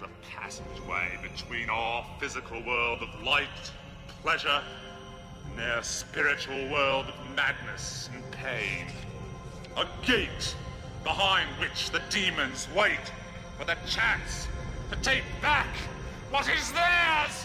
was a passageway between our physical world of light, pleasure, and their spiritual world of madness and pain. A gate behind which the demons wait for the chance to take back what is theirs!